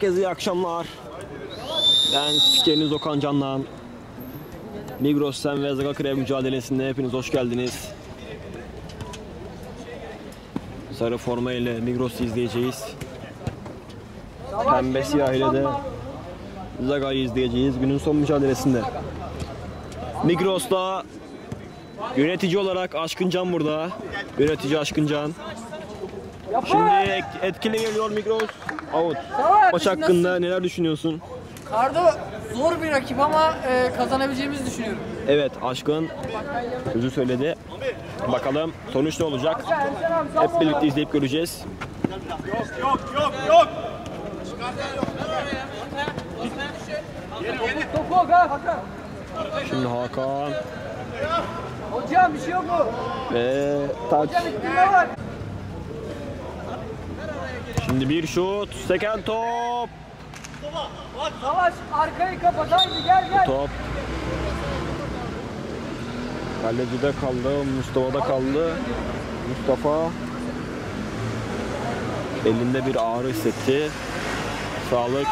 Herkese iyi akşamlar. Ben spikeriniz Okan Canlan. Migros'ten ve Zagakrev mücadelesinde hepiniz hoş geldiniz. Sarı forma ile Migros'u izleyeceğiz. Pembe siyah ile de Zaga'yı izleyeceğiz günün son mücadelesinde. Migros'ta yönetici olarak Aşkın Can burada. Yönetici Aşkın Can. Şimdi etkili geliyor Migros. Out. Maç hakkında neler düşünüyorsun? Kardo zor bir rakip ama e, kazanabileceğimizi düşünüyorum. Evet Aşkın sözü söyledi. Bakalım sonuç ne olacak? Hep birlikte izleyip göreceğiz. Topu Hakan. Hakan. Şimdi Hakan Hocam bir şey yok mu? ve taç. Hocam var. Şimdi bir şut. Seken top. Savaş arkayı kapat haydi gel gel. Top. Kalecide kaldı. Mustafa'da kaldı. Mustafa elinde bir ağrı hissetti. Sağlık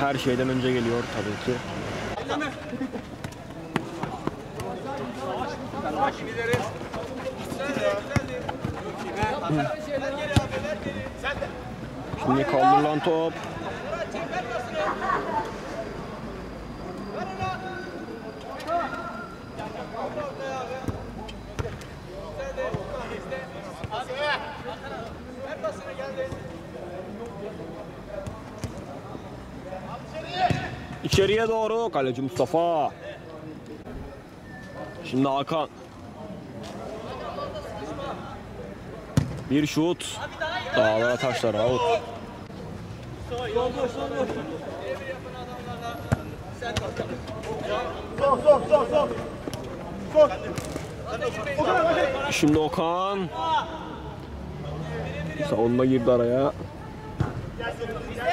her şeyden önce geliyor tabii ki. Şimdi kaldırılan top. İçeriye doğru kaleci Mustafa. Şimdi Hakan. Bir şut. Dağlara taşlara out. Şimdi Okan. Savunma girdi araya.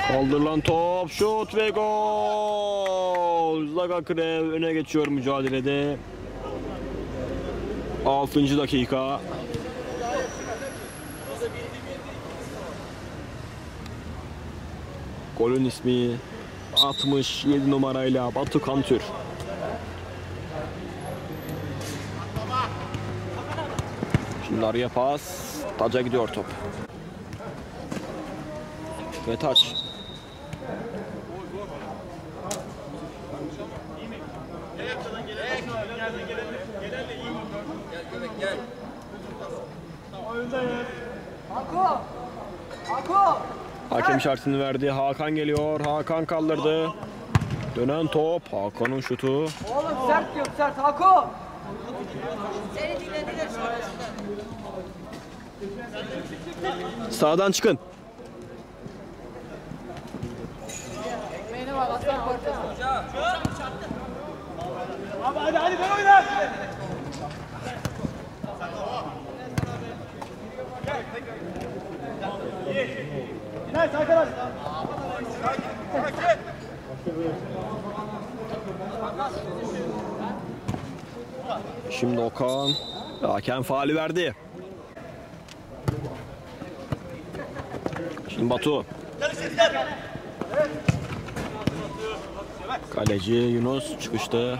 Kaldırılan top, şut ve gol. Zaga Krev öne geçiyor mücadelede. 6. dakika. Golün ismi 67 numarayla Batu Kantür. Şimdi araya pas. Taca gidiyor top. Ve taç. Hako. Hako. Hakem işaretini verdi. Hakan geliyor. Hakan kaldırdı. Dönen top. Hakan'ın şutu. Oğlum sert yok sert Hako. Sağdan çıkın. Ekmeğine bak aslan parçası. Şimdi Okan. Hakem faali verdi. Şimdi Batu. Kaleci Yunus çıkıştı.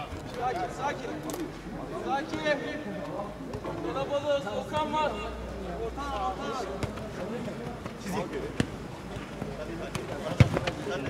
Kalabalığız Okan var.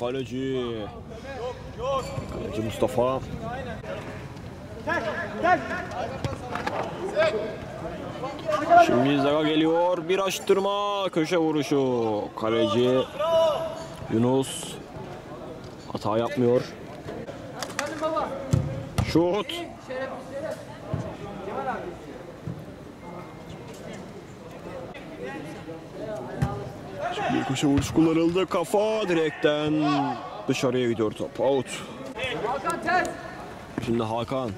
Kaleci. Kaleci Mustafa. Şimdi Zaga geliyor. Bir açtırma. Köşe vuruşu. Kaleci Yunus. Hata yapmıyor. Şut. Şimdi köşe vuruş kullanıldı. Kafa direkten dışarıya gidiyor top. Out. Şimdi Hakan.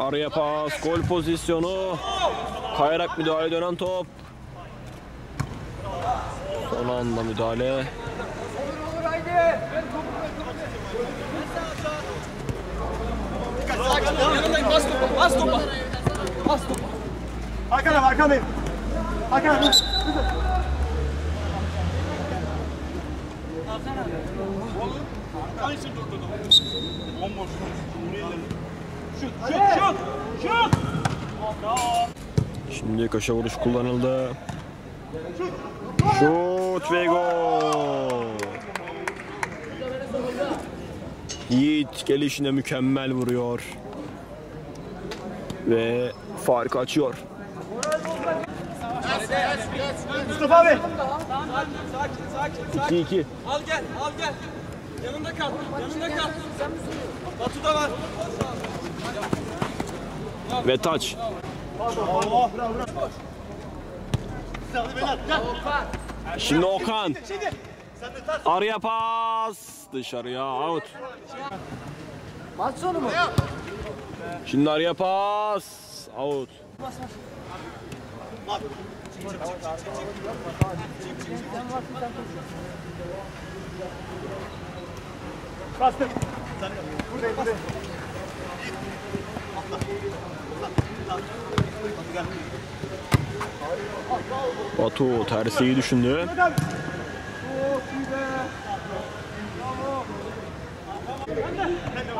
Araya pas. Gol pozisyonu. Kayarak müdahale dönen top. Son anda müdahale. Olur olur haydi. Yanındayım bas topa bas topa. Bas topa. Hakan abi arkandayım. Hakan abi. Şimdi köşe vuruş kullanıldı. Şut ve gol. Yiğit gelişine mükemmel vuruyor. Ve fark açıyor. Mustafa abi. 2-2. Al gel, al gel. Yanında kal, yanında kal. Batu da var. Ve taç. Şimdi Okan. Araya pas. Dışarıya out. Maç sonu mu? Şimdi araya pas. Out. Bastım. Buradayım buradayım. Batu tersiyi düşündü. Hadi abi.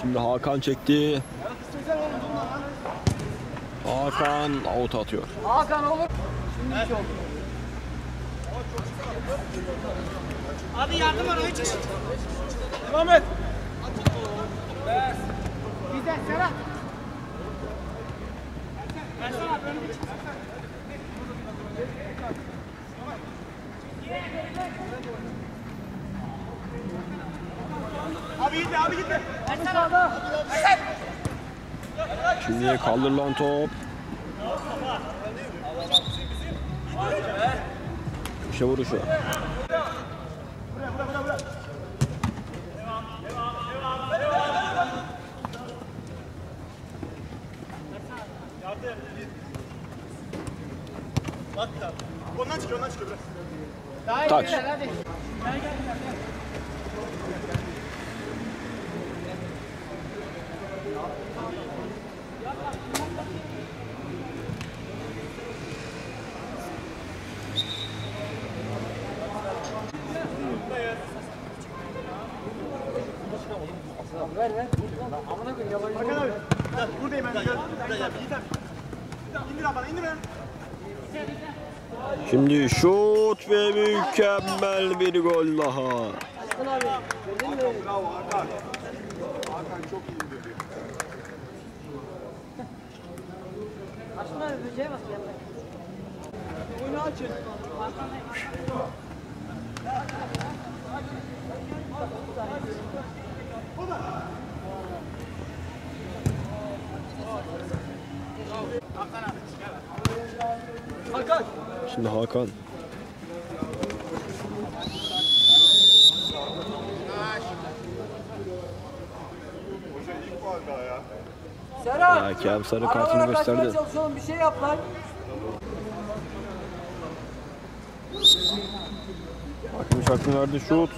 Şimdi Hakan çekti. Hakan out atıyor. Hakan olur. Şimdi iki oldu. Abi yardım var, hiç iş. Devam et. Bizden Serhat. Abi gitme abi gitme. Şimdi kaldırılan top. Köşe vuruşu. Buraya buraya buraya. buraya. Bak bir daha. Ondan çıkıyor ondan çıkıyor biraz. Daha iyi Taç. gel, hadi. Ver ver. Amına koyayım yabancı. Hakan abi. Gel, Buradayım ben. Gel. Gel. Yiğit abi. İndir abi bana indir bana. Şimdi şut ve mükemmel bir gol daha. Hakan abi. Dedin mi? Bravo Hakan. Hakan çok iyi gidiyor. Hakan abi böceğe bak yanına. Oyunu Hakan. Şimdi Hakan. Serhat. Hakem sarı Aralara kartını gösterdi. çalışalım bir şey yap lan. Hakem şartını verdi şut.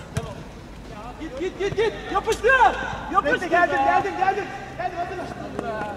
Git git git. Yapıştır. Yapıştır. Bekle geldim geldim geldim. Geldim hazırla.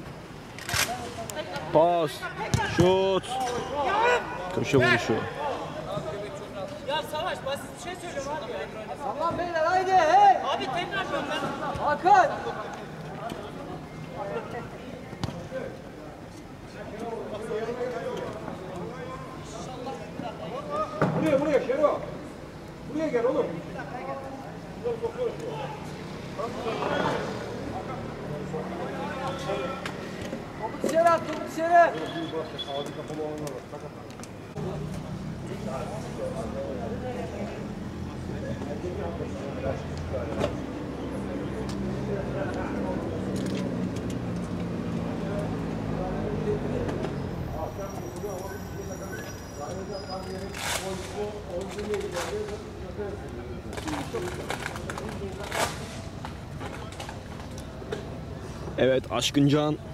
Pas. Şut. Köşe vuruşu. Ya Savaş basit bir şey söylüyorum abi. Tamam beyler haydi hey. Abi tekrar diyorum ben. Hakan. Buraya buraya Şero. Buraya gel oğlum. Dışarı at topu dışarı.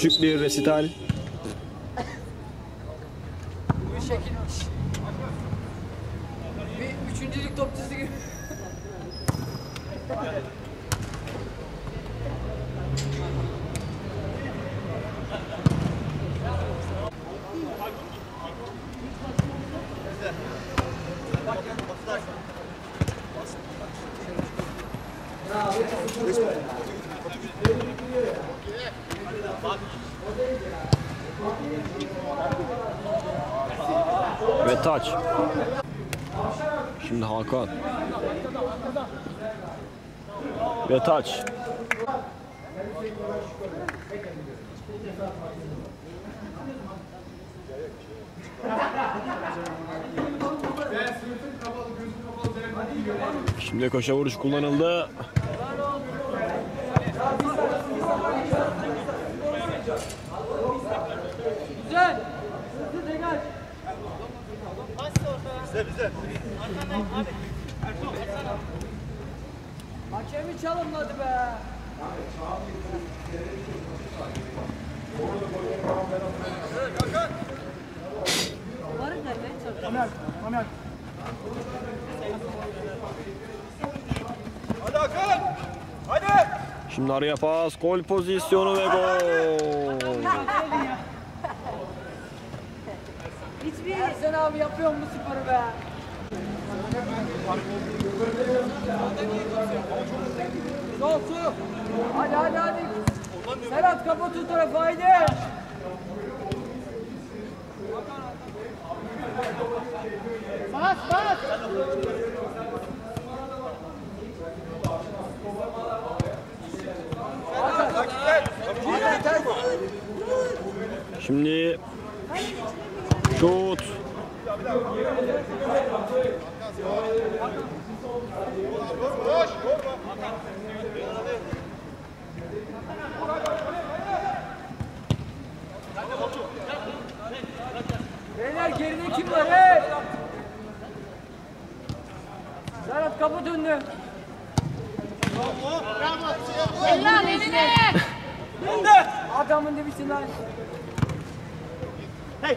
Küçük bir resital. Bu şekilmiş. Bir üçüncülük topçusu gibi. Ve taç. Şimdi Hakan. Ve taç. Şimdi köşe vuruş kullanıldı. Hakemi çalımladı be. Ömer. Ömer. Hadi Hakan. Hadi. Şimdi araya pas, gol pozisyonu ve gol. Hiçbir Ersen abi yapıyor mu sporu be? Hadi hadi hadi. Serhat kapat o tarafı haydi. Bas bas. Şimdi şut. Beyler geride kim var hey? Serhat kapat önünü. Ella eline. Adamın dibisinden. Hey.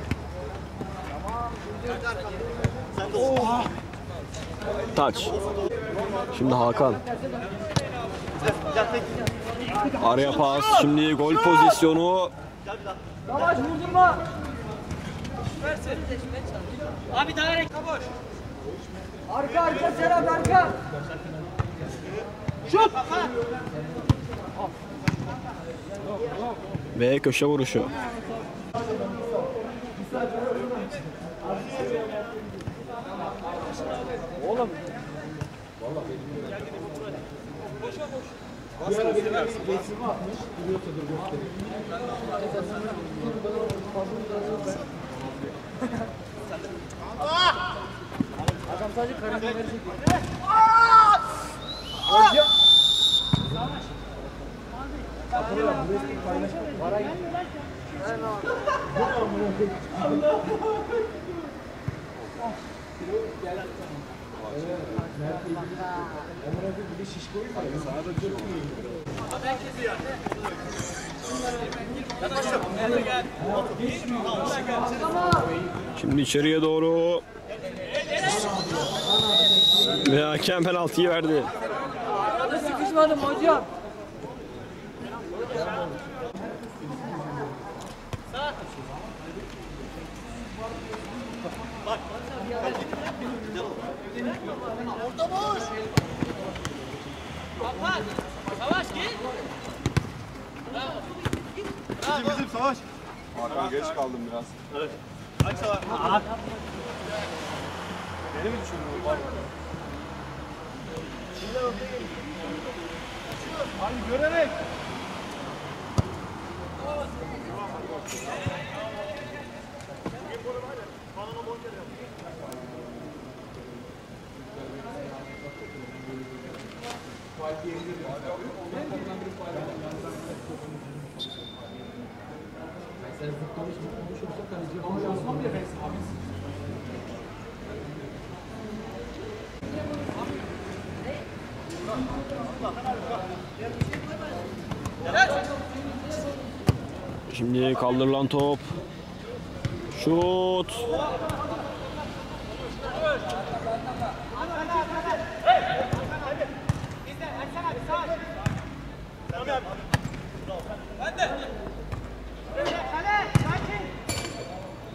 Taç. Şimdi Hakan. Araya pas. Şimdi gol pozisyonu. Savaş vurdurma. Abi daire boş. Arka arka Serhat arka. Ve köşe vuruşu. Adam sadece karabiber çekiyor. Şimdi içeriye doğru. Ve hakem penaltıyı verdi. Arada sıkışmadım hocam. Savaş git. Bizim bizim savaş. Hakan geç kaldım biraz. Evet. Aç savaş. Beni mi düşündün? Var. Hadi görerek. Şimdi kaldırılan top. Şut. Ve köşe vuruşu. Şimdi. Dönün abi dön.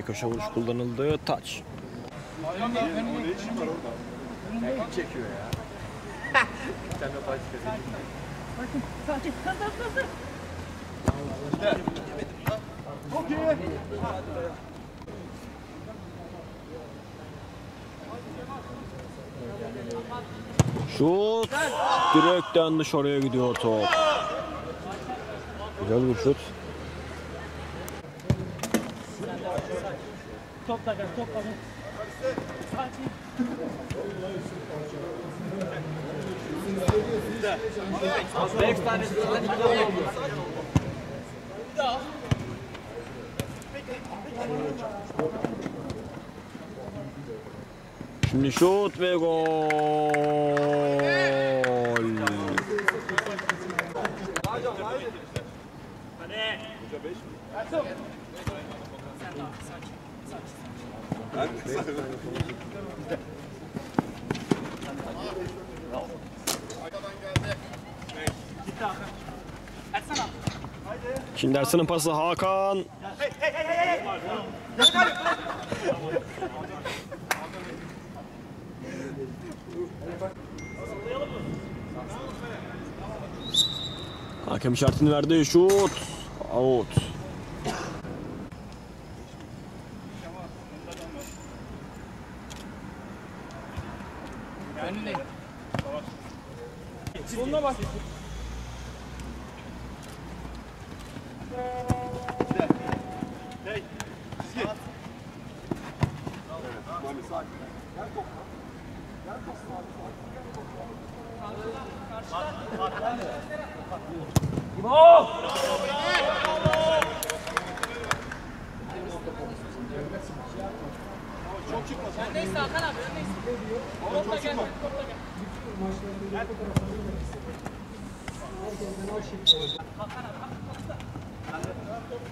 Şimdi köşe vuruş kullanıldı. Touch. Çekiyor ya. Direkten dışarıya gidiyor top. Güzel bir şut. Top da gel top da gel. Sakin. Şimdi şut ve gol. Ersan abi. Şimdi Ersin'in pası Hakan. Hakem işaretini verdi. Şut. Out.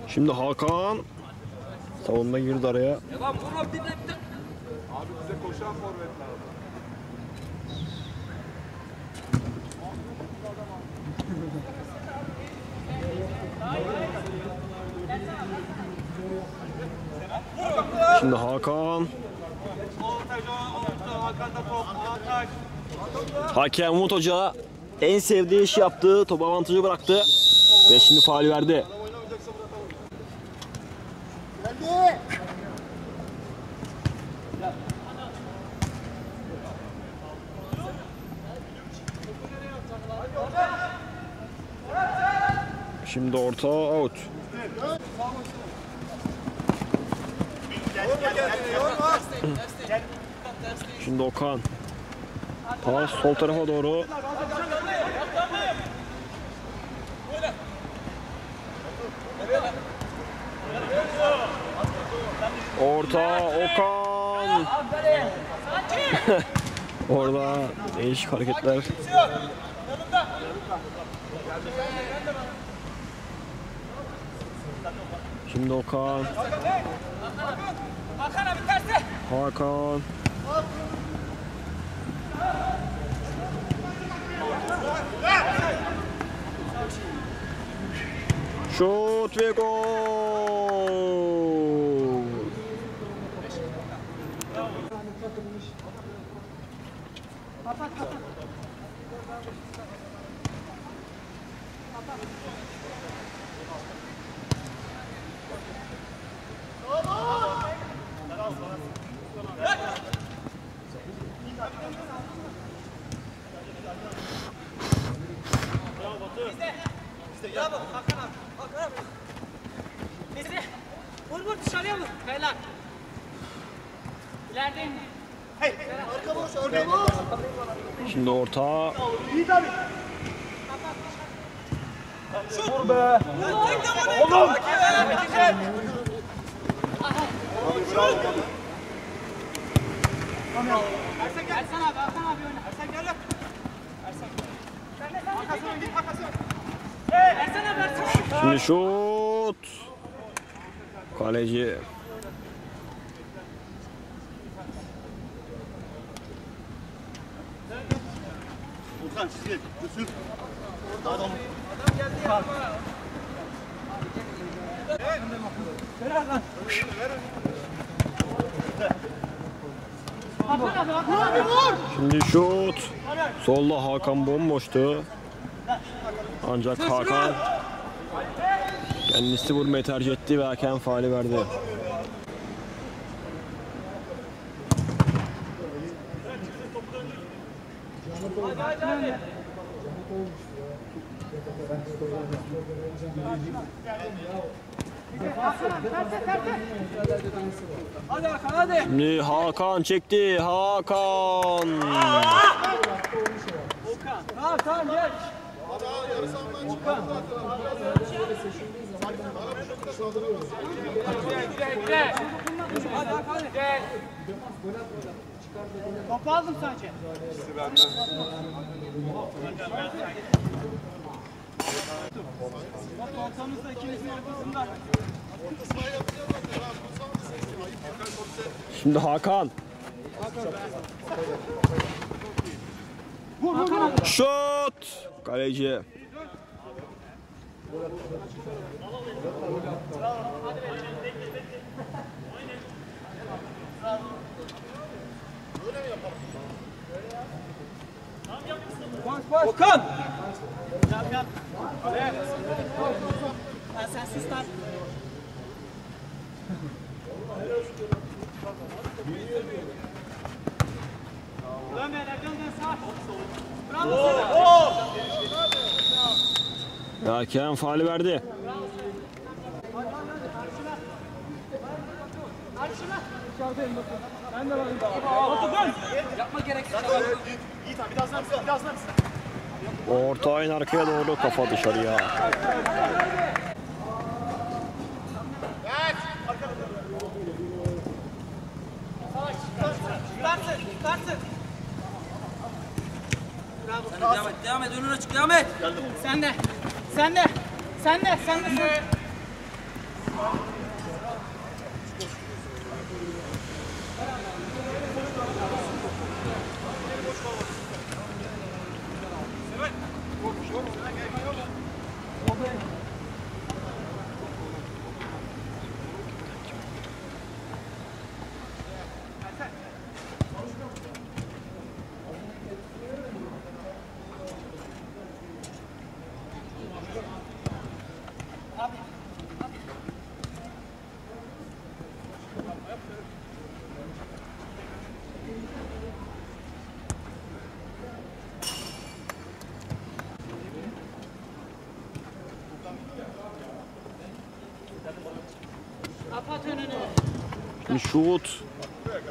Şimdi Hakan savunma girdi araya. Ya lan vurma bir Abi bize koşan forvet lazım. Şimdi Hakan. Hakem Umut Hoca en sevdiği işi yaptı. Top avantajı bıraktı. Ve şimdi faul verdi. Şimdi orta out. Şimdi Okan. Pas sol tarafa doğru. Orta Okan. Orada değişik hareketler. Şimdi Okan. Hakan abi tersi. Hakan. Şut ve gol. Bravo Hakan abi. Hakan abi. Neyse. Vur vur dışarıya vur. Beyler. İlerideyim. Şimdi orta. Oğlum. Ersan abi, Hakan abi oyna. Ersan gel lan. Ersan. Arkasına git, arkasına. Ersan abi, Ersan. Şimdi şut. Kaleci. Götür. Şimdi şut. Solda Hakan bomboştu. Ancak Hakan kendisi vurmayı tercih etti ve hakem faali verdi. Hadi Hakan hadi. Şimdi Hakan çekti. Hakan. Tamam tamam gel. Hadi Hakan hadi. Gel. Topu aldım sadece. Ortamızda ikinizin ortasında. Şimdi Hakan. Şut. Kaleci. Okan. sen sus lan. Dön beyler dön dön sağ. Bravo sana. Hakem faali verdi. Batu dön. Yapma gerek. Yiğit abi biraz daha? Biraz daha? Orta en arkaya doğru kafa dışarıya. Geç. Arkada. Yaparsın. Bravo. Devam et, devam et. Önüne çık, devam et. Sen de. Sen de. Sen de, sen de. Sen de. Kapat önünü. Şimdi şut.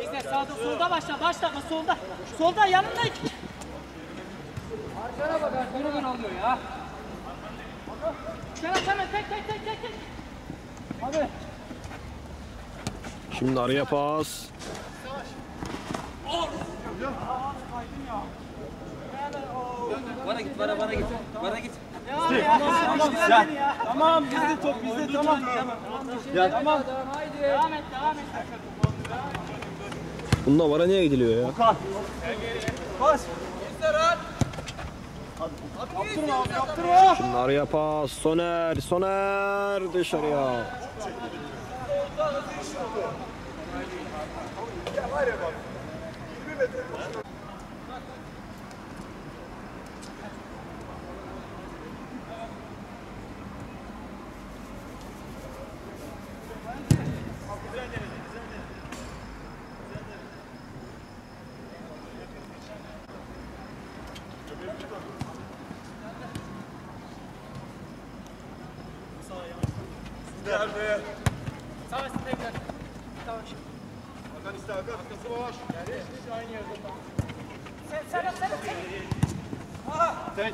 İşte sağda, solda başla. Başlama solda. Solda yanında. Arkana bak arkana ben alıyor ya. Sen hemen tek tek tek tek tek. Abi. Şimdi araya pas. Bana git, bana bana git. Bana git. Tamam bizde top bizde tamam. Ya tamam. Tamam haydi. Devam et, devam et. Bunda vara niye gidiliyor ya? Bas. Yaptırma abi yaptırma. Şimdi araya pas. Soner. Soner dışarıya. Nerede? Savaş tekrar. Savaş. Hakan iste Hakan. Arkası boş. Sen, sen, sen, sen. Tek.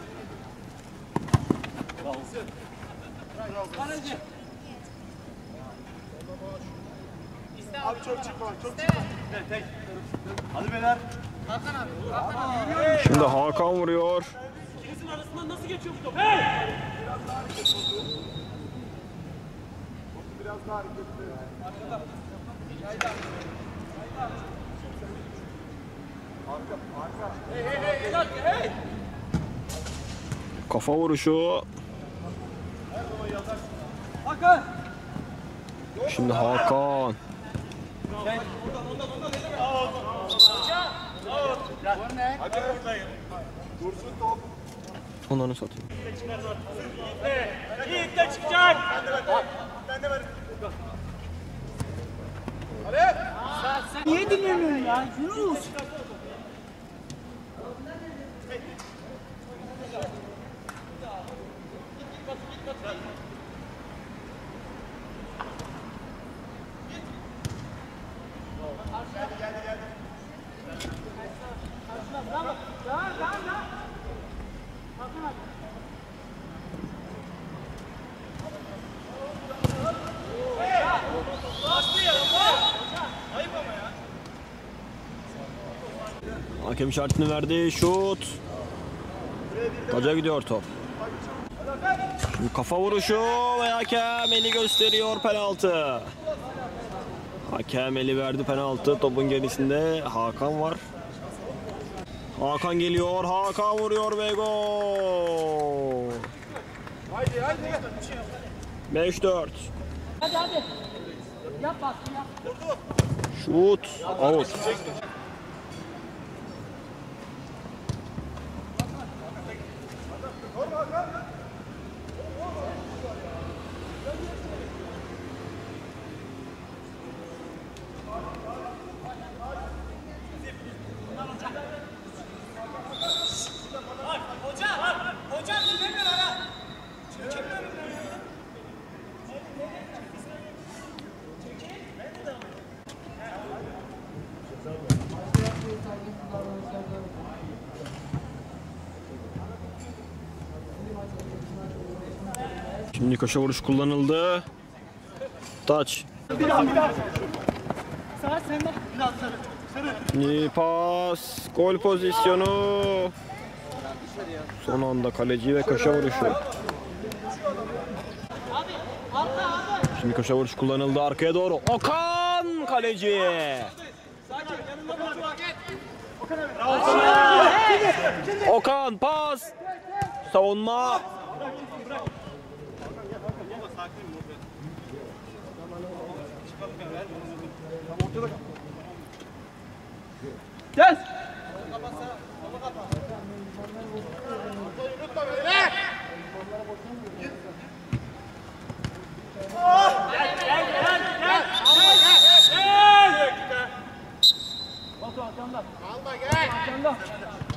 Kalsın. Kaleci. Abi çok çıkma çok çıkma. Tek tek. Hadi beyler. Hakan abi. Hakan abi. Şimdi Hakan vuruyor. İkinizin arasından nasıl geçiyor bu top? Biraz daha hareketli. Kafa vuruşu. Hakan. Şimdi Hakan. Hadi buradayım. Dursun top. Onları satayım. Yiğit de çıkacak. Ben de varım. Niye dinlemiyorsun ya? Yunus. Hakem işaretini verdi. Şut. Taca gidiyor top. Şimdi kafa vuruşu ve hakem eli gösteriyor penaltı. Hakem eli verdi penaltı. Topun gerisinde Hakan var. Hakan geliyor. Hakan vuruyor ve gol. Haydi haydi. 5-4. Hadi hadi. Yap baskı yap. Şut. Out. Şimdi köşe vuruş kullanıldı. Taç. Sağ sende. Biraz sarı. İyi pas. Gol pozisyonu. Son anda kaleci ve köşe vuruşu. Şimdi köşe vuruş kullanıldı arkaya doğru. Okan kaleci. Okan pas. Savunma.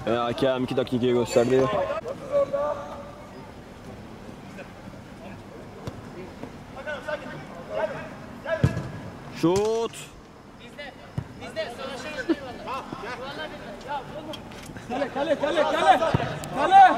Ve hakem 2 dakikayı gösterdi. Şut. Kale kale kale kale. Kale.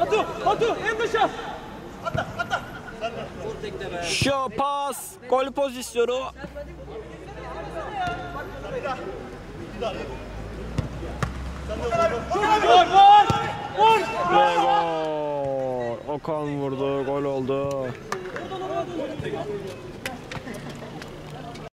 Batu, Batu, en dışa. Şu pas. Gol pozisyonu. Vur, vur, vur. Ve gol. Okan vurdu. Gol oldu.